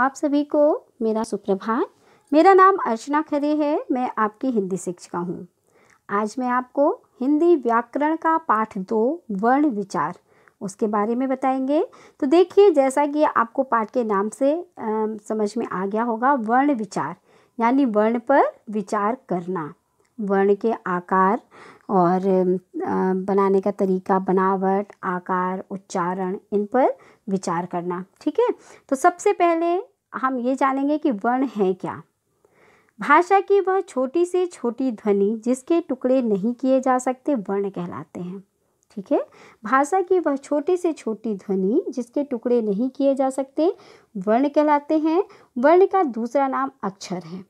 आप सभी को मेरा सुप्रभात। मेरा नाम अर्चना खरे है मैं आपकी हिंदी शिक्षिका हूँ। आज मैं आपको हिंदी व्याकरण का पाठ दो वर्ण विचार उसके बारे में बताएँगे। तो देखिए जैसा कि आपको पाठ के नाम से आ, समझ में आ गया होगा वर्ण विचार यानी वर्ण पर विचार करना। वर्ण के आकार और बनाने का तरीका बनावट आकार उच्चारण इन पर विचार करना ठीक है? तो सबसे पहले हम ये जानेंगे कि वर्ण है क्या। भाषा की वह छोटी से छोटी ध्वनि जिसके टुकड़े नहीं किए जा सकते वर्ण कहलाते हैं। ठीक है? भाषा की वह छोटी से छोटी ध्वनि जिसके टुकड़े नहीं किए जा सकते वर्ण कहलाते हैं। वर्ण का दूसरा नाम अक्षर है।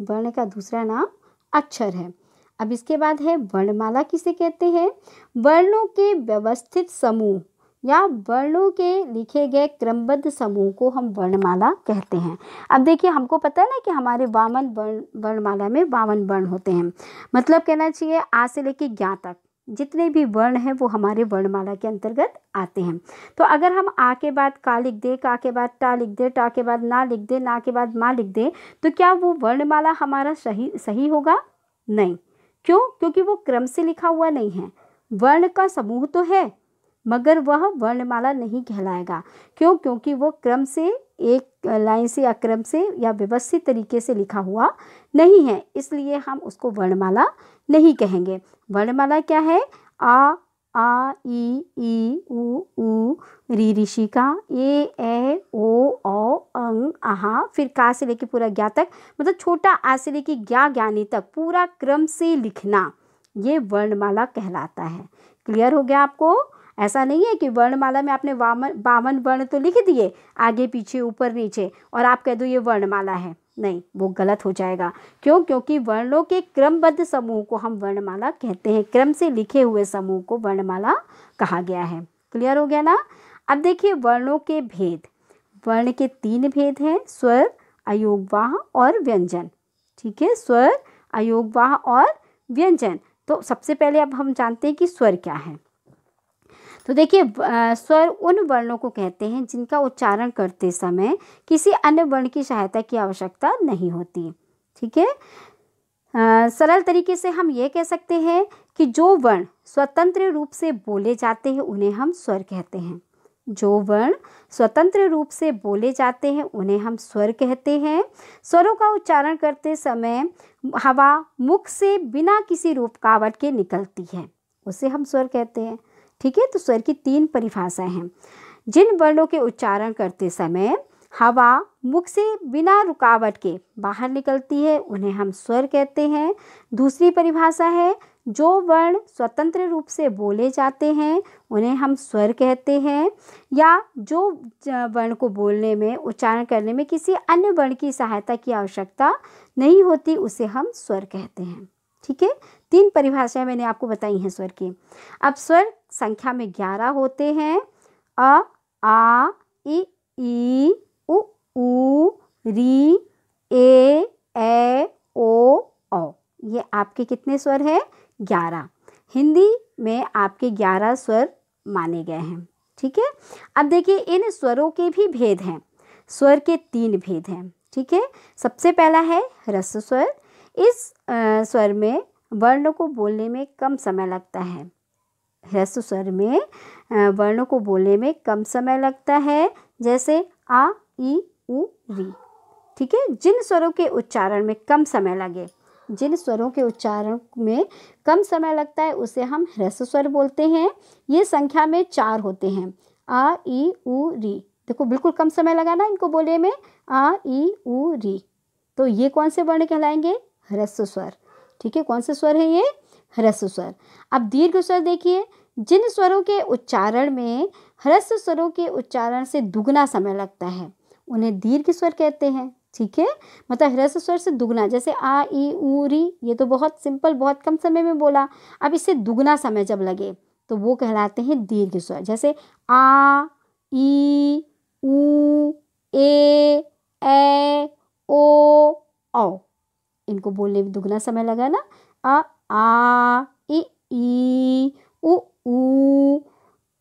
वर्ण का दूसरा नाम अक्षर है। अब इसके बाद है वर्णमाला किसे कहते हैं? वर्णों के व्यवस्थित समूह। या वर्णों के लिखे गए क्रमबद्ध समूह को हम वर्णमाला कहते हैं। अब देखिए, हमको पता है ना कि हमारे वामन वर्ण, वर्णमाला में वामन वर्ण होते हैं। मतलब कहना चाहिए, आ से लेके ज्ञा तक जितने भी वर्ण हैं, वो हमारे वर्णमाला के अंतर्गत आते हैं। तो अगर हम आ के बाद का लिख दे, का के बाद टा लिख दे, टा के बाद ना लिख दे, ना के बाद माँ लिख दे तो क्या वो वर्णमाला हमारा सही सही होगा? नहीं। क्यों? क्योंकि वो क्रम से लिखा हुआ नहीं है। वर्ण का समूह तो है मगर वह वर्णमाला नहीं कहलाएगा। क्यों? क्योंकि वो क्रम से एक लाइन से या क्रम से या व्यवस्थित तरीके से लिखा हुआ नहीं है, इसलिए हम उसको वर्णमाला नहीं कहेंगे। वर्णमाला क्या है? आ आ, ई ई, उ ऊ री, ऋषि का, ए ए, ओ, औ, अंग आहा फिर का से लेके पूरा ज्ञा तक मतलब छोटा आ से लेके ज्ञा ज्ञानी तक पूरा क्रम से लिखना, ये वर्णमाला कहलाता है। क्लियर हो गया आपको? ऐसा नहीं है कि वर्णमाला में आपने वामन बावन वर्ण तो लिख दिए, आगे, पीछे, ऊपर, नीचे, और आप कह दो ये वर्णमाला है। नहीं, वो गलत हो जाएगा। क्यों? क्योंकि वर्णों के क्रमबद्ध समूह को हम वर्णमाला कहते हैं। क्रम से लिखे हुए समूह को वर्णमाला कहा गया है। क्लियर हो गया ना? अब देखिए, वर्णों के भेद। वर्ण के तीन भेद हैं, स्वर, अयोगवाह और व्यंजन। ठीक है? स्वर, अयोगवाह और व्यंजन। तो सबसे पहले अब हम जानते हैं कि स्वर क्या है। तो देखिए स्वर उन वर्णों को कहते हैं जिनका उच्चारण करते समय किसी अन्य वर्ण की सहायता की आवश्यकता नहीं होती। ठीक है? सरल तरीके से हम ये कह सकते हैं कि जो वर्ण स्वतंत्र रूप से बोले जाते हैं, उन्हें हम स्वर कहते हैं। जो वर्ण स्वतंत्र रूप से बोले जाते हैं, उन्हें हम स्वर कहते हैं। स्वरों का उच्चारण करते समय हवा मुख से बिना किसी रूपकावट के निकलती है, उसे हम स्वर कहते हैं। ठीक है? तो स्वर की तीन परिभाषाएँ हैं। जिन वर्णों के उच्चारण करते समय हवा मुख से बिना रुकावट के बाहर निकलती है, उन्हें हम स्वर कहते हैं। दूसरी परिभाषा है, जो वर्ण स्वतंत्र रूप से बोले जाते हैं, उन्हें हम स्वर कहते हैं। या जो वर्ण को बोलने में, उच्चारण करने में किसी अन्य वर्ण की सहायता की आवश्यकता नहीं होती, उसे हम स्वर कहते हैं। ठीक है? तीन परिभाषाएँ मैंने आपको बताई हैं स्वर की। अब स्वर संख्या में ग्यारह होते हैं। अ आ इ ई उ ऊ री ए ए ओ औ। ये आपके कितने स्वर हैं? ग्यारह। हिंदी में आपके ग्यारह स्वर माने गए हैं। ठीक है? अब देखिए इन स्वरों के भी भेद हैं। स्वर के तीन भेद हैं। ठीक है? सबसे पहला है रस स्वर। इस आ, स्वर में वर्ण को बोलने में कम समय लगता है। ह्रस्व स्वर में वर्णों को बोलने में कम समय लगता है, जैसे आ, ई, उ, री। ठीक है? जिन स्वरों के उच्चारण में कम समय लगे, जिन स्वरों के उच्चारण में कम समय लगता है, उसे हम ह्रस्व स्वर बोलते हैं। ये संख्या में चार होते हैं। आ, ई, उ, री। देखो, बिल्कुल कम समय लगा ना इनको बोले में। आ, ई, उ, री। तो ये कौन से वर्ण कहलाएँगे? ह्रस्व स्वर ठीक है? कौन से स्वर है ये? ह्रस्व स्वर। अब दीर्घ स्वर देखिए, जिन स्वरों के उच्चारण में ह्रस्व स्वरों के उच्चारण से दुगना समय लगता है, उन्हें दीर्घ स्वर कहते हैं, ठीक है? मतलब ह्रस्व स्वर से दुगना, जैसे आ, ई ऊ री, ये तो बहुत सिंपल बहुत कम समय में बोला। अब इससे दुगना समय जब लगे तो वो कहलाते हैं दीर्घ स्वर, जैसे आ, ई ऊ ए ए ओ, औ। इनको बोलने में दुगना समय लगा ना? आ आ, इ, ई, उ ऊ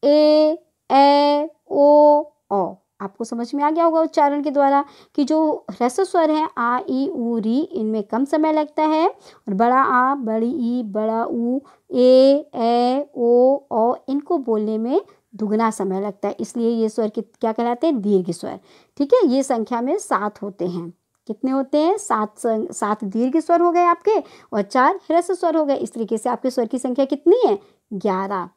ए ए, ओ ओ। आपको समझ में आ गया होगा उच्चारण के द्वारा कि जो ह्रस्व स्वर हैं, आ ई उ, री, इनमें कम समय लगता है और बड़ा, आ, बड़ी, ई, बड़ा ऊ ए ए, ओ ओ, इनको बोलने में दुगना समय लगता है। इसलिए ये स्वर क्या कहलाते हैं? दीर्घ स्वर। ठीक है? ये संख्या में सात होते हैं। कितने होते हैं? सात सात दीर्घ स्वर हो गए आपके और चार ह्रस्व स्वर हो गए। इस तरीके से आपके स्वर की संख्या कितनी है? ग्यारह।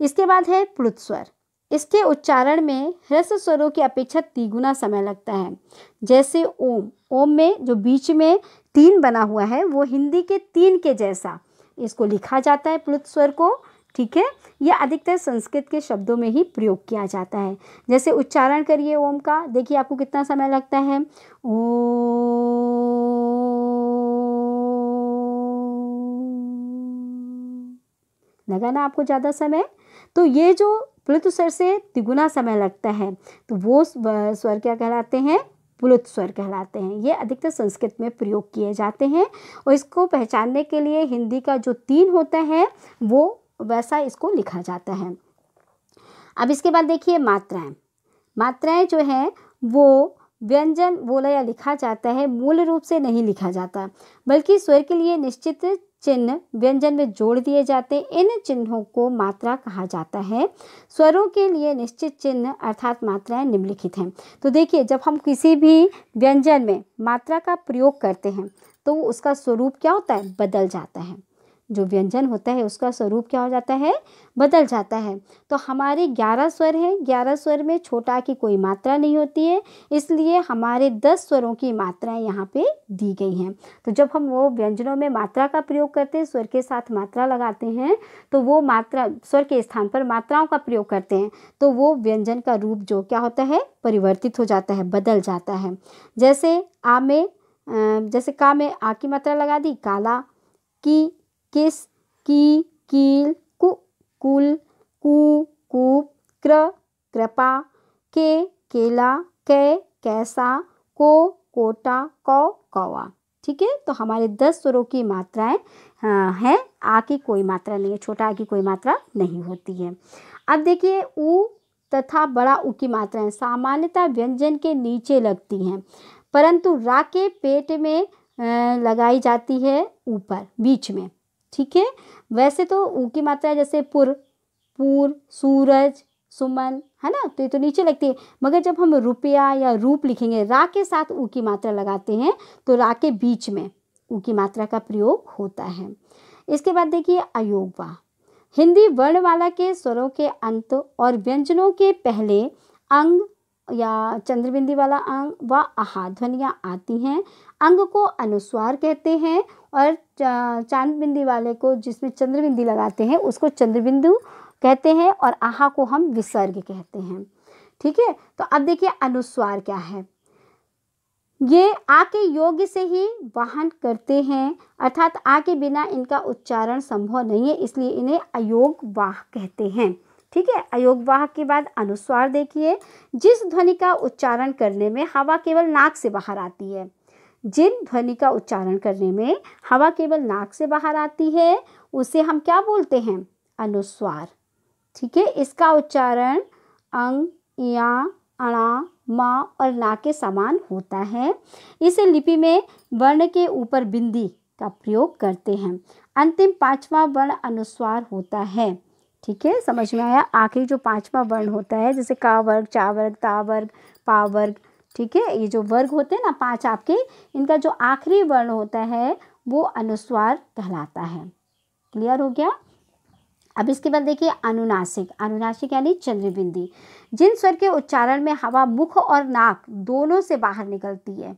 इसके बाद है प्लुत स्वर। इसके उच्चारण में ह्रस्व स्वरों की अपेक्षा तिगुना समय लगता है। जैसे ओम। ओम में जो बीच में तीन बना हुआ है, वो हिंदी के तीन के जैसा। इसको लिखा जाता है प्लुत स्वर को। ठीक है? यह अधिकतर संस्कृत के शब्दों में ही प्रयोग किया जाता है। जैसे उच्चारण करिए ओम का। देखिए, आपको कितना समय लगता है? ओ लगा ना आपको ज़्यादा समय? तो ये जो प्लुत स्वर से तिगुना समय लगता है तो वो, स्वर क्या कहलाते हैं? पुलुत स्वर कहलाते हैं। ये अधिकतर संस्कृत में प्रयोग किए जाते हैं। और इसको पहचानने के लिए हिंदी का जो तीन होता है, वो वैसा इसको लिखा जाता है। अब इसके बाद देखिए मात्राएँ। मात्राएँ जो हैं, वो व्यंजन बोला या लिखा जाता है, मूल रूप से नहीं लिखा जाता, बल्कि स्वर के लिए निश्चित चिन्ह व्यंजन में जोड़ दिए जाते इन चिन्हों को मात्रा कहा जाता है। स्वरों के लिए निश्चित चिन्ह अर्थात मात्राएँ निम्नलिखित हैं। तो देखिए, जब हम किसी भी व्यंजन में मात्रा का प्रयोग करते हैं तो उसका स्वरूप क्या होता है? बदल जाता है। जो व्यंजन होता है उसका स्वरूप क्या हो जाता है? बदल जाता है। तो हमारे ग्यारह स्वर हैं। ग्यारह स्वर में छोटा की कोई मात्रा नहीं होती है। इसलिए हमारे दस स्वरों की मात्राएँ यहाँ पे दी गई हैं। तो जब हम वो व्यंजनों में मात्रा का प्रयोग करते हैं, स्वर के साथ मात्रा लगाते हैं तो वो मात्रा, स्वर के स्थान पर मात्राओं का प्रयोग करते हैं तो वो व्यंजन का रूप जो क्या होता है? परिवर्तित हो जाता है, बदल जाता है। जैसे आ में जैसे का में आ की मात्रा लगा दी, काला की किस की कील कु, कुल, कु, कूप, क्र, कृपा, के, केला, कै, कैसा, को, कोटा, कौ, कौवा। ठीक है? तो हमारे दस स्वरों की मात्राएँ हैं। आ की कोई मात्रा नहीं है, छोटा आ की कोई मात्रा नहीं होती है। अब देखिए, ऊ तथा बड़ा ऊ की मात्राएँ सामान्यतः व्यंजन के नीचे लगती हैं, परंतु रा के पेट में लगाई जाती है ऊपर, बीच में। ठीक है? वैसे तो ऊ की मात्रा जैसे पुर, पूर, सूरज, सुमन, है ना? तो ये तो नीचे लगती है। मगर जब हम रुपया या रूप लिखेंगे, रा के साथ ऊ की मात्रा लगाते हैं तो रा के बीच में ऊ की मात्रा का प्रयोग होता है। इसके बाद देखिए अयोगवा। हिंदी वर्णमाला के स्वरों के अंत और व्यंजनों के पहले अंग या चंद्रबिंदी वाला अंग व आहा ध्वनियाँ आती हैं। अंग को अनुस्वार कहते हैं और चाँद बिंदी वाले को जिसमें चंद्रबिंदी लगाते हैं, उसको चंद्रबिंदु कहते हैं और आहा को हम विसर्ग कहते हैं। ठीक है? तो अब देखिए अनुस्वार क्या है। ये आ के योग्य से ही वाहन करते हैं, अर्थात आ के बिना इनका उच्चारण संभव नहीं है, इसलिए इन्हें अयोग वाह कहते हैं। ठीक है? अयोगवाह के बाद अनुस्वार देखिए, जिस ध्वनि का उच्चारण करने में हवा केवल नाक से बाहर आती है जिन ध्वनि का उच्चारण करने में हवा केवल नाक से बाहर आती है, उसे हम क्या बोलते हैं? अनुस्वार। ठीक है, इसका उच्चारण अंग, या, अणा, माँ और ना के समान होता है। इसे लिपि में वर्ण के ऊपर बिंदी का प्रयोग करते हैं। अंतिम पांचवा वर्ण अनुस्वार होता है। ठीक है, समझ में आया? आखिरी जो पांचवा वर्ण होता है, जैसे का वर्ग, चा वर्ग, ता वर्ग, पा वर्ग ठीक है? ये जो वर्ग होते हैं ना, पाँच आपके, इनका जो आखिरी वर्ण होता है, वो अनुस्वार कहलाता है। क्लियर हो गया? अब इसके बाद देखिए, अनुनासिक। अनुनासिक यानी चंद्रबिंदी। जिन स्वर के उच्चारण में हवा, मुख और नाक दोनों से बाहर निकलती है,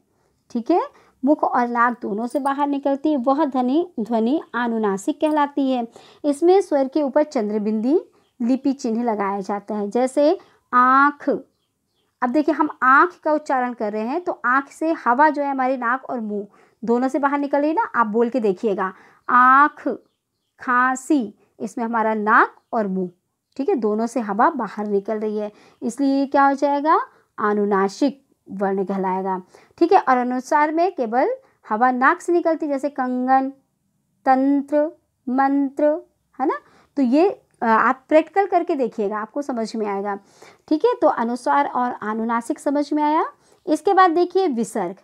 ठीक है? मुख और नाक दोनों से बाहर निकलती है, वह ध्वनि ध्वनि अनुनासिक कहलाती है। इसमें स्वर के ऊपर चंद्रबिंदी लिपि चिन्ह लगाया जाता है, जैसे आँख अब देखिए, हम आँख का उच्चारण कर रहे हैं तो आँख से हवा जो है हमारी नाक और मुँह, दोनों से बाहर निकल रही ना? आप बोल के देखिएगा। आँख, खांसी, इसमें हमारा नाक और मुँह, ठीक है? दोनों से हवा बाहर निकल रही है। इसलिए क्या हो जाएगा? अनुनाशिक वर्ण कहलाएगा, ठीक है? और अनुसार में केवल हवा नाक से निकलती जैसे कंगन, तंत्र, मंत्र, है ना? तो ये आप प्रैक्टिकल करके देखिएगा, आपको समझ में आएगा। ठीक है? तो अनुस्वार और अनुनासिक समझ में आया। इसके बाद देखिए विसर्ग।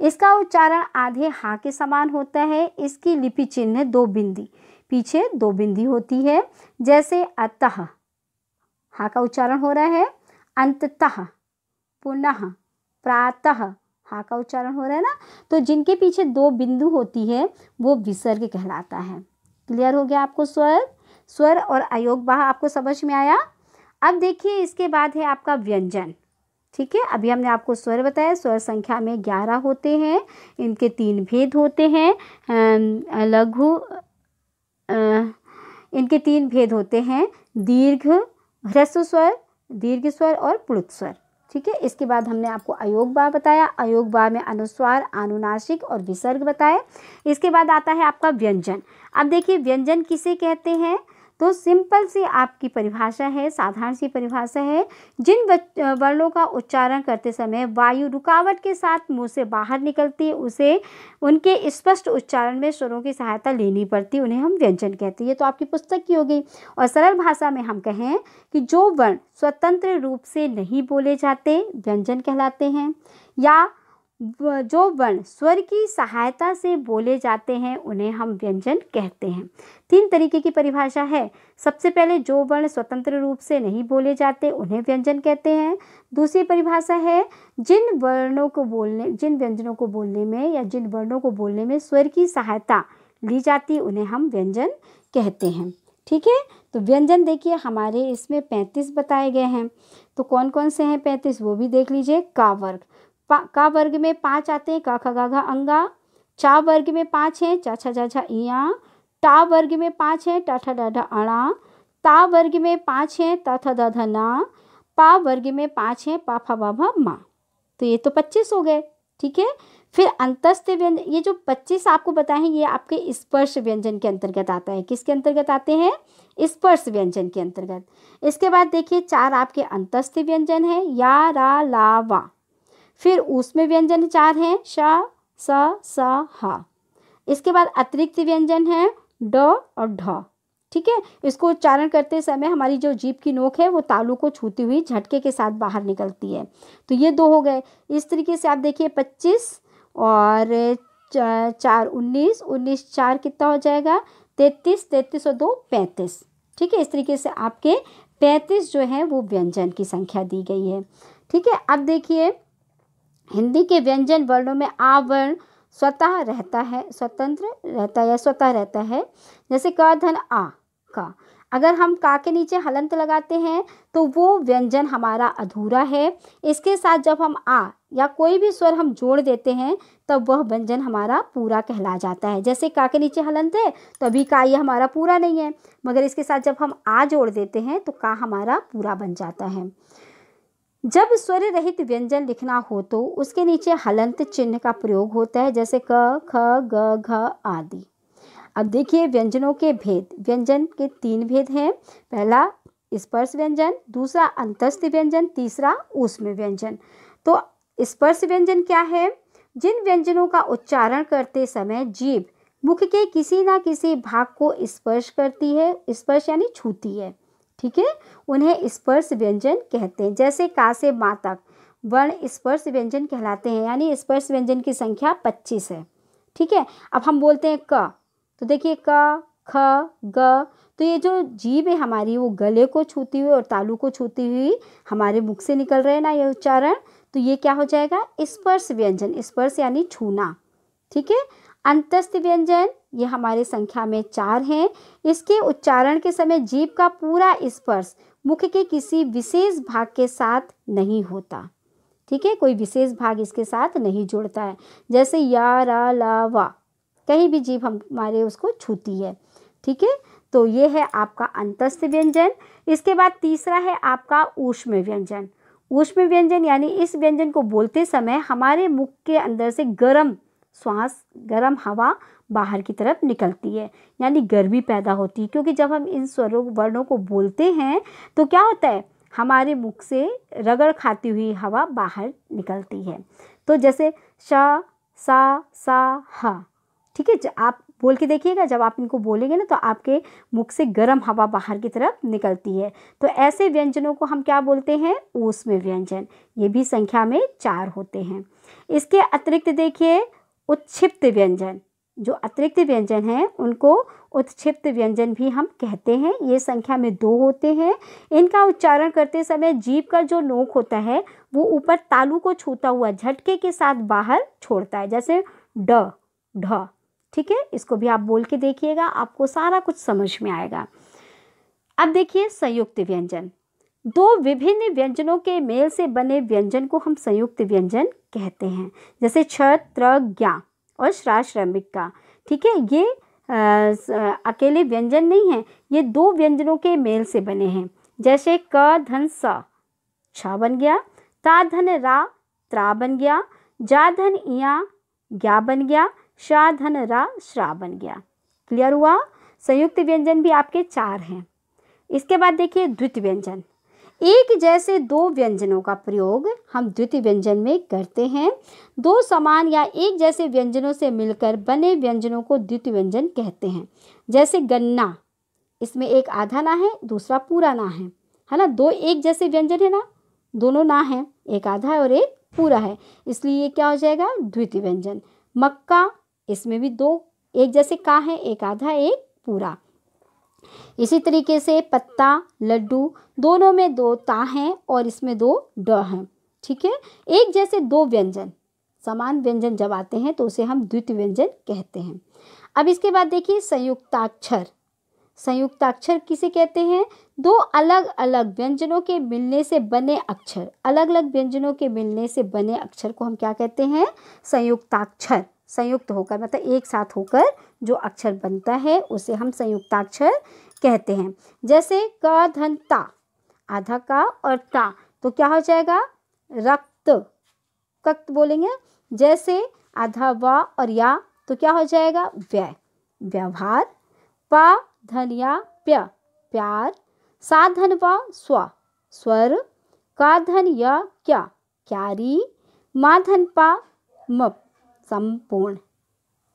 इसका उच्चारण आधे हा के समान होता है। इसकी लिपि चिन्ह दो बिंदी। पीछे दो बिंदी होती है। जैसे अतः। हा का उच्चारण हो रहा है। अंततः। पुनः। प्रातः। हा का उच्चारण हो रहा है ना? तो जिनके पीछे दो बिंदु होती है, वो विसर्ग कहलाता है। क्लियर हो गया आपको स्वर स्वर और अयोग बाह आपको समझ में आया। अब देखिए, इसके बाद है आपका व्यंजन। ठीक है, अभी हमने आपको स्वर बताया, स्वर संख्या में ग्यारह होते हैं, इनके तीन भेद होते हैं लघु इनके तीन भेद होते हैं, दीर्घ, ह्रस्व स्वर, दीर्घ स्वर और पुरुष स्वर। ठीक है, इसके बाद हमने आपको अयोग बा बताया अयोग बा में अनुस्वार, अनुनासिक और विसर्ग बताए इसके बाद आता है आपका व्यंजन। अब देखिए, व्यंजन किसे कहते हैं? तो सिंपल सी आपकी परिभाषा है, साधारण सी परिभाषा है। जिन वर्णों का उच्चारण करते समय वायु रुकावट के साथ मुँह से बाहर निकलती है, उसे, उनके स्पष्ट उच्चारण में स्वरों की सहायता लेनी पड़ती उन्हें हम व्यंजन कहते हैं। तो आपकी पुस्तक की होगी। और सरल भाषा में हम कहें कि जो वर्ण स्वतंत्र रूप से नहीं बोले जाते, व्यंजन कहलाते हैं, या जो वर्ण स्वर की सहायता से बोले जाते हैं, उन्हें हम व्यंजन कहते हैं। तीन तरीके की परिभाषा है। सबसे पहले जो वर्ण स्वतंत्र रूप से नहीं बोले जाते, उन्हें व्यंजन कहते हैं। दूसरी परिभाषा है, जिन वर्णों को बोलने, जिन व्यंजनों को बोलने में या जिन वर्णों को बोलने में स्वर की सहायता ली जाती, उन्हें हम व्यंजन कहते हैं। ठीक है? तो व्यंजन देखिए, हमारे इसमें पैंतीस बताए गए हैं। तो कौन कौन से हैं पैंतीस? वो भी देख लीजिए। का वर्ग का वर्ग में पाँच आते हैं? का ख घा अंगा। चा वर्ग में पाँच हैं? चा छा जा झा इया टा वर्ग में पाँच हैं? टा ठा डा ढा अणा। ता वर्ग में पाँच हैं? ता था दा धा, ना। पा वर्ग में पाँच हैं? पा, फा, बा भा मा। तो ये तो पच्चीस हो गए, ठीक है? फिर अंतस्थ व्यंजन ये जो पच्चीस आपको बताएँ, ये आपके स्पर्श व्यंजन के अंतर्गत आता है। किसके अंतर्गत आते हैं? स्पर्श व्यंजन के अंतर्गत। इसके बाद देखिए, चार आपके अंतस्थ व्यंजन है। या, रा, ला, वा। फिर उसमें व्यंजन चार हैं, श, स स, ह। इसके बाद अतिरिक्त व्यंजन है, ड और ढ। ठीक है? इसको उच्चारण करते समय हमारी जो जीप की नोक है, वो तालू को छूती हुई झटके के साथ बाहर निकलती है। तो ये दो हो गए। इस तरीके से आप देखिए, पच्चीस और चार उन्नीस उन्नीस चार कितना हो जाएगा? तैतीस तैतीस और दो, पैंतीस। ठीक है? इस तरीके से आपके पैंतीस जो है, वो व्यंजन की संख्या दी गई है। ठीक है? अब देखिए हिंदी के व्यंजन वर्णों में आ वर्ण स्वतः रहता है, स्वतंत्र रहता है या स्वतः रहता है। जैसे क, धन, आ, का। अगर हम का के नीचे हलंत लगाते हैं तो वो व्यंजन हमारा अधूरा है। इसके साथ जब हम आ या कोई भी स्वर हम जोड़ देते हैं, तब वह व्यंजन हमारा पूरा कहला जाता है। जैसे का के नीचे हलंत है तो अभी का ये हमारा पूरा नहीं है। मगर इसके साथ जब हम आ जोड़ देते हैं तो का हमारा पूरा बन जाता है। जब स्वर रहित व्यंजन लिखना हो तो उसके नीचे हलंत चिन्ह का प्रयोग होता है, जैसे क, ख, ग, घ आदि। अब देखिए व्यंजनों के भेद। व्यंजन के तीन भेद हैं। पहला, स्पर्श व्यंजन। दूसरा, अंतस्थ व्यंजन। तीसरा ऊष्म व्यंजन। तो स्पर्श व्यंजन क्या है? जिन व्यंजनों का उच्चारण करते समय जीभ मुख के किसी ना किसी भाग को स्पर्श करती है, स्पर्श यानी छूती है। ठीक है? उन्हें स्पर्श व्यंजन कहते हैं। जैसे का से माँ तक वर्ण स्पर्श व्यंजन कहलाते हैं, यानी स्पर्श व्यंजन की संख्या पच्चीस है। ठीक है? अब हम बोलते हैं क। तो देखिए क, ख, ग तो ये जो जीभ है हमारी, वो गले को छूती हुई और तालू को छूती हुई हमारे मुख से निकल रहे ना ये उच्चारण? तो ये क्या हो जाएगा? स्पर्श व्यंजन, स्पर्श यानी छूना। ठीक है? अंतस्थ व्यंजन, ये हमारे संख्या में चार हैं। इसके उच्चारण के समय जीभ का पूरा स्पर्श मुख के किसी विशेष भाग के साथ नहीं होता। ठीक है, कोई विशेष भाग इसके साथ नहीं जुड़ता है। जैसे या, रा, ला, वा, कहीं भी जीभ हमारे उसको छूती है। ठीक है तो ये है आपका अंतस्थ व्यंजन। इसके बाद तीसरा है आपका ऊष्म व्यंजन। ऊष्म व्यंजन यानी इस व्यंजन को बोलते समय हमारे मुख के अंदर से गर्म श्वास गर्म हवा बाहर की तरफ़ निकलती है, यानी गर्मी पैदा होती है। क्योंकि जब हम इन स्वरों, वर्णों को बोलते हैं तो क्या होता है? हमारे मुख से रगड़ खाती हुई हवा बाहर निकलती है। तो जैसे श, सा सा, ह, ठीक है? आप बोल के देखिएगा, जब आप इनको बोलेंगे ना तो आपके मुख से गर्म हवा बाहर की तरफ़ निकलती है। तो ऐसे व्यंजनों को हम क्या बोलते हैं? ऊष्म व्यंजन। ये भी संख्या में चार होते हैं। इसके अतिरिक्त देखिए उत्क्षिप्त व्यंजन। जो अतिरिक्त व्यंजन हैं, उनको उत्क्षिप्त व्यंजन भी हम कहते हैं। ये संख्या में दो होते हैं। इनका उच्चारण करते समय जीभ का जो नोक होता है, वो ऊपर तालू को छूता हुआ झटके के साथ बाहर छोड़ता है। जैसे ड, ढ। ठीक है? इसको भी आप बोल के देखिएगा, आपको सारा कुछ समझ में आएगा। अब देखिए संयुक्त व्यंजन। दो विभिन्न व्यंजनों के मेल से बने व्यंजन को हम संयुक्त व्यंजन कहते हैं। जैसे छ त्र ज्ञा और श्राश्रमिक ठीक है? ये आ, अकेले व्यंजन नहीं है ये दो व्यंजनों के मेल से बने हैं। जैसे क धन स छ बन गया ता धन रा त्रा बन गया जा धन इया ज्ञा बन गया शा धन रा श्रा बन गया। क्लियर हुआ? संयुक्त व्यंजन भी आपके चार हैं। इसके बाद देखिए द्वितीय व्यंजन। एक जैसे दो व्यंजनों का प्रयोग हम द्वितीय व्यंजन में करते हैं। दो समान या एक जैसे व्यंजनों से मिलकर बने व्यंजनों को द्वितीय व्यंजन कहते हैं। जैसे गन्ना, इसमें एक आधा ना है, दूसरा पूरा ना है। है ना? दो एक जैसे व्यंजन है ना? दोनों ना है, एक आधा है और एक पूरा है। इसलिए ये क्या हो जाएगा? द्वितीय व्यंजन। मक्का, इसमें भी दो, एक जैसे का है, एक आधा, एक पूरा। इसी तरीके से पत्ता, लड्डू, दोनों में दो ता हैं और इसमें दो ड हैं ठीक है? एक जैसे दो व्यंजन, समान व्यंजन जब आते हैं तो उसे हम द्वितीय व्यंजन कहते हैं। अब इसके बाद देखिए संयुक्ताक्षर। संयुक्ताक्षर किसे कहते हैं? दो अलग अलग व्यंजनों के मिलने से बने अक्षर। अलग अलग व्यंजनों के मिलने से बने अक्षर को हम क्या कहते हैं? संयुक्ताक्षर। संयुक्त होकर मतलब एक साथ होकर जो अक्षर बनता है, उसे हम संयुक्ताक्षर कहते हैं। जैसे क, धन, ता, आधा का और ता तो क्या हो जाएगा? रक्त, कक्त बोलेंगे। जैसे आधा वा और या तो क्या हो जाएगा? व्यय, व्यवहार। पा, धन या प्य, प्यार। साधन व, स्व, स्वर। का, धन या क्या? क्यारी। माधन पा, मप, संपूर्ण।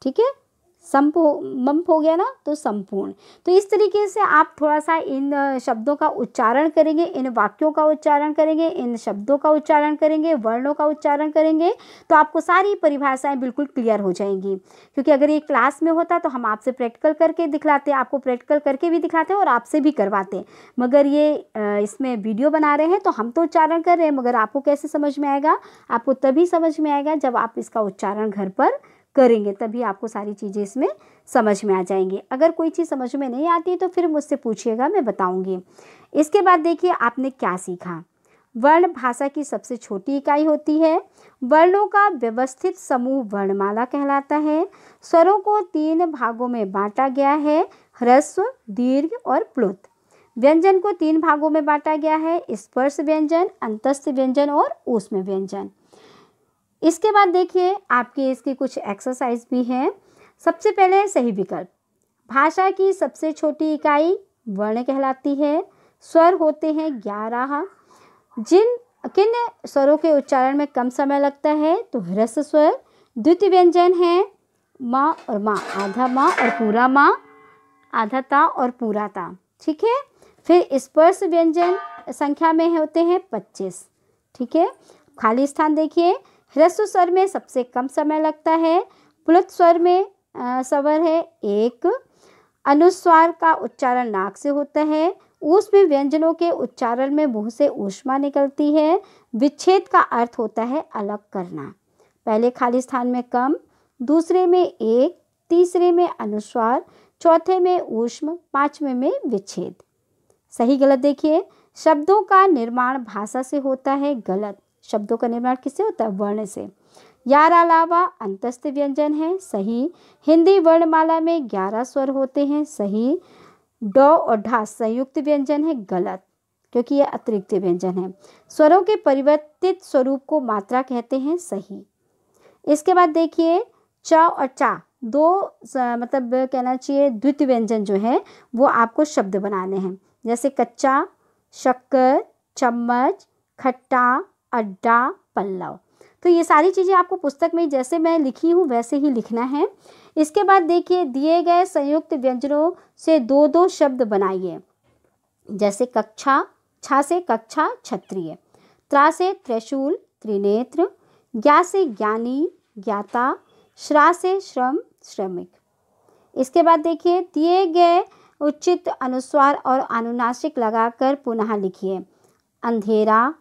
ठीक है? संप, मंप हो गया ना तो संपूर्ण। तो इस तरीके से आप थोड़ा सा इन शब्दों का उच्चारण करेंगे, इन वाक्यों का उच्चारण करेंगे, इन शब्दों का उच्चारण करेंगे, वर्णों का उच्चारण करेंगे तो आपको सारी परिभाषाएँ बिल्कुल क्लियर हो जाएँगी। क्योंकि अगर ये क्लास में होता तो हम आपसे प्रैक्टिकल करके दिखलाते, आपको प्रैक्टिकल करके भी दिखलाते और आपसे भी करवाते। मगर ये इसमें वीडियो बना रहे हैं तो हम तो उच्चारण कर रहे हैं, मगर आपको कैसे समझ में आएगा? आपको तभी समझ में आएगा जब आप इसका उच्चारण घर पर करेंगे, तभी आपको सारी चीज़ें इसमें समझ में आ जाएँगी। अगर कोई चीज़ समझ में नहीं आती तो फिर मुझसे पूछिएगा, मैं बताऊँगी। इसके बाद देखिए, आपने क्या सीखा? वर्ण भाषा की सबसे छोटी इकाई होती है। वर्णों का व्यवस्थित समूह वर्णमाला कहलाता है। स्वरों को तीन भागों में बांटा गया है, ह्रस्व, दीर्घ और प्लुत। व्यंजन को तीन भागों में बांटा गया है, स्पर्श व्यंजन, अंतस्थ व्यंजन और ऊष्म व्यंजन। इसके बाद देखिए, आपके इसकी कुछ एक्सरसाइज भी हैं। सबसे पहले सही विकल्प। भाषा की सबसे छोटी इकाई वर्ण कहलाती है। स्वर होते हैं ग्यारह। जिन, किन स्वरों के उच्चारण में कम समय लगता है तो ह्रस स्वर। द्वितीय व्यंजन है माँ और माँ। आधा माँ और पूरा माँ। आधा ता और पूरा ता। ठीक है? फिर स्पर्श व्यंजन संख्या में होते हैं पच्चीस। ठीक है? खाली स्थान देखिए। ह्रस्व स्वर में सबसे कम समय लगता है, प्लुत स्वर में स्वर है एक। अनुस्वार का उच्चारण नाक से होता है उसमें व्यंजनों के उच्चारण में मुँह से ऊष्मा निकलती है, विच्छेद का अर्थ होता है अलग करना। पहले खाली स्थान में कम, दूसरे में एक, तीसरे में अनुस्वार, चौथे में ऊष्म, पाँचवें में विच्छेद। सही गलत देखिए, शब्दों का निर्माण भाषा से होता है गलत। शब्दों का निर्माण किससे होता है? वर्ण से। यार अलावा अंतस्थ व्यंजन है, सही। हिंदी वर्णमाला में ग्यारह स्वर होते हैं, सही। ड और ढा संयुक्त व्यंजन है, गलत, क्योंकि यह अतिरिक्त व्यंजन है। स्वरों के परिवर्तित स्वरूप को मात्रा कहते हैं, सही। इसके बाद देखिए, च और चा, दो मतलब कहना चाहिए, द्वितीय व्यंजन जो है, वो आपको शब्द बनाने हैं। जैसे कच्चा, शक्कर, चम्मच, खट्टा अड्डा पल्लव। तो ये सारी चीज़ें आपको पुस्तक में जैसे मैं लिखी हूँ, वैसे ही लिखना है। इसके बाद देखिए, दिए गए संयुक्त व्यंजनों से दो दो शब्द बनाइए। जैसे कक्षा, छा से कक्षा क्षत्रिय, त्रा से त्रिशूल त्रिनेत्र, ज्ञा से ज्ञानी ज्ञाता, श्रा से श्रम श्रमिक। इसके बाद देखिए, दिए गए उचित अनुस्वार और अनुनासिक लगाकर पुनः लिखिए। अंधेरा,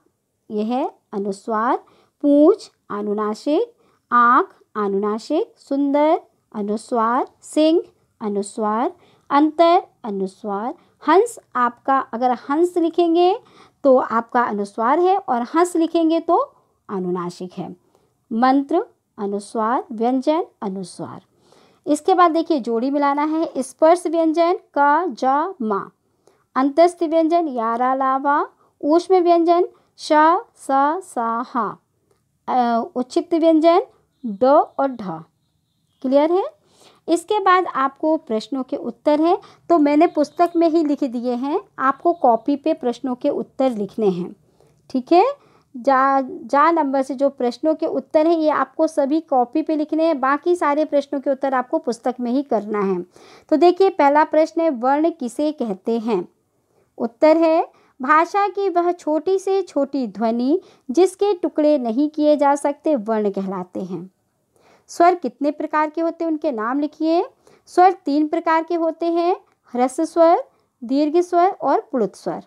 यह अनुस्वार, पूछ अनुनासिक आँख अनुनासिक सुंदर अनुस्वार, सिंह अनुस्वार, अंतर अनुस्वार। हंस आपका, अगर हंस लिखेंगे तो आपका अनुस्वार है और हंस लिखेंगे तो अनुनासिक है। मंत्र अनुस्वार, व्यंजन अनुस्वार। इसके बाद देखिए, जोड़ी मिलाना है। स्पर्श व्यंजन का ज मा। अंतस्थ व्यंजन यारा लावा। ऊष्म व्यंजन श, स, सा, हा। उच्छित व्यंजन, ड और ढ। क्लियर है? इसके बाद आपको प्रश्नों के उत्तर हैं। तो मैंने पुस्तक में ही लिख दिए हैं। आपको कॉपी पे प्रश्नों के उत्तर लिखने हैं। ठीक है? जा जा नंबर से जो प्रश्नों के उत्तर हैं, ये आपको सभी कॉपी पे लिखने हैं। बाकी सारे प्रश्नों के उत्तर आपको पुस्तक में ही करना है। तो देखिए, पहला प्रश्न है, वर्ण किसे कहते हैं? उत्तर है भाषा की वह छोटी से छोटी ध्वनि जिसके टुकड़े नहीं किए जा सकते वर्ण कहलाते हैं। स्वर कितने प्रकार के होते हैं उनके नाम लिखिए। स्वर तीन प्रकार के होते हैं, ह्रस्व स्वर, दीर्घ स्वर और पुरुत स्वर।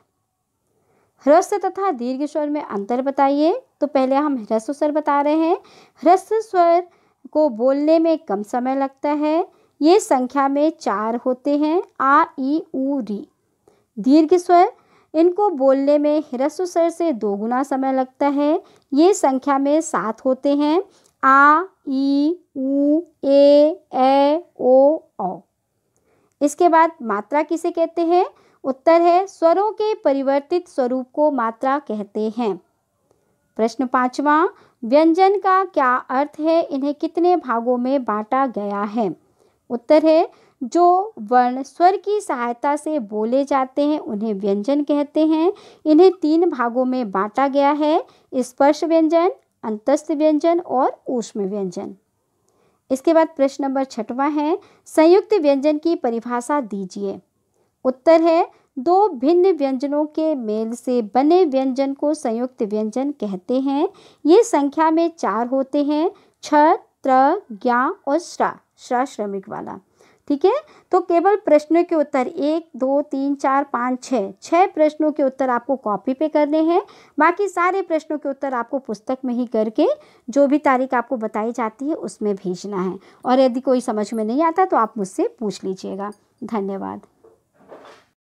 ह्रस्व तथा दीर्घ स्वर में अंतर बताइए। तो पहले हम ह्रस्व स्वर बता रहे हैं। ह्रस्व स्वर को बोलने में कम समय लगता है। ये संख्या में चार होते हैं, आ, ई उ री। दीर्घ स्वर इनको बोलने में ह्रस्व स्वर से दो गुना समय लगता है। ये संख्या में सात होते हैं। आ, ई, उ, ए ए ओ, औ। इसके बाद मात्रा किसे कहते हैं? उत्तर है, स्वरों के परिवर्तित स्वरूप को मात्रा कहते हैं। प्रश्न पांचवा, व्यंजन का क्या अर्थ है? इन्हें कितने भागों में बांटा गया है? उत्तर है जो वर्ण स्वर की सहायता से बोले जाते हैं, उन्हें व्यंजन कहते हैं। इन्हें तीन भागों में बांटा गया है, स्पर्श व्यंजन, अंतस्थ व्यंजन और ऊष्म व्यंजन। इसके बाद प्रश्न नंबर छठवा है, संयुक्त व्यंजन की परिभाषा दीजिए। उत्तर है, दो भिन्न व्यंजनों के मेल से बने व्यंजन को संयुक्त व्यंजन कहते हैं। ये संख्या में चार होते हैं, छ, त्र, ज्ञा और श्रा श्रा श्रमिक वाला। ठीक है? तो केवल प्रश्नों के उत्तर एक, दो, तीन, चार, पाँच छः छः प्रश्नों के उत्तर आपको कॉपी पे करने हैं। बाकी सारे प्रश्नों के उत्तर आपको पुस्तक में ही करके, जो भी तारीख आपको बताई जाती है, उसमें भेजना है। और यदि कोई समझ में नहीं आता तो आप मुझसे पूछ लीजिएगा। धन्यवाद।